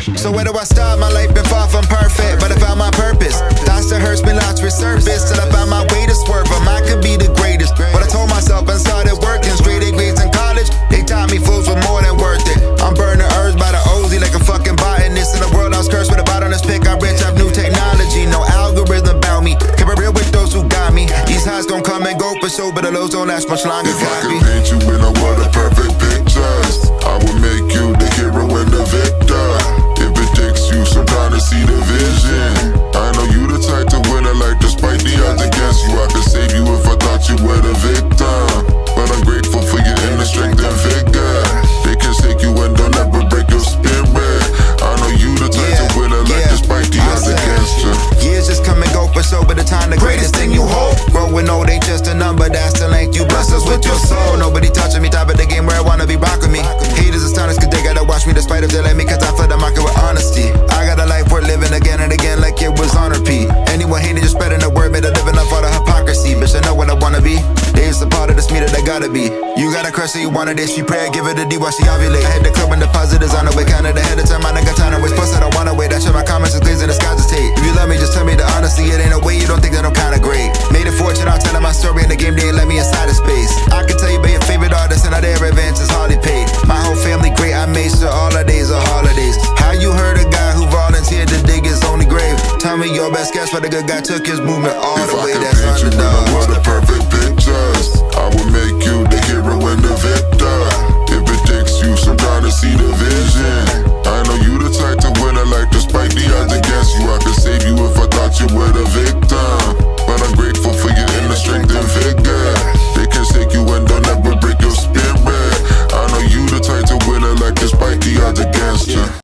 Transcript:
So where do I start? My life been far from perfect, but I found my purpose. Thoughts that hurts me lots resurface till I found my way to swerve them. I could be the greatest, but I told myself and started working straight A grades in college. They taught me fools were more than worth it. I'm burning herbs by the Ozy like a fucking botanist. In a world I was cursed with a bottomless pick. I'm rich, I've new technology, no algorithm about me. Keep it real with those who got me. These highs gon' come and go for sure, but the lows don't last much longer. If I could paint you in a ain't a number, that's the length you bless us with your soul. Nobody touching me, top of the game where I wanna be rocking me. Haters astonished cause they gotta watch me despite if they let me, cause I flood the market with honesty. I got a life worth living again and again like it was on repeat. Anyone hating just spreading the word, better living up all the hypocrisy. Bitch, I know what I wanna be. Is a part of this me that I gotta be. You got a crush, so you wanted it. She pray, give it a D while she ovulate. I hit the club when deposit is on the way. Counted ahead of time, I game, they let me inside of space. I can tell you about your favorite artist, and all their events is hardly paid. My whole family great, I made sure all our days are holidays. How you heard a guy who volunteered to dig his own grave? Tell me your best guess, but the good guy took his movement all if the way. I that's underdog. What a perfect pictures. I would make you the hero and the victor. If it takes you some time to see the vision. I know you the type to win. I like to spike the odds against you. I could save you if I thought you were the victor.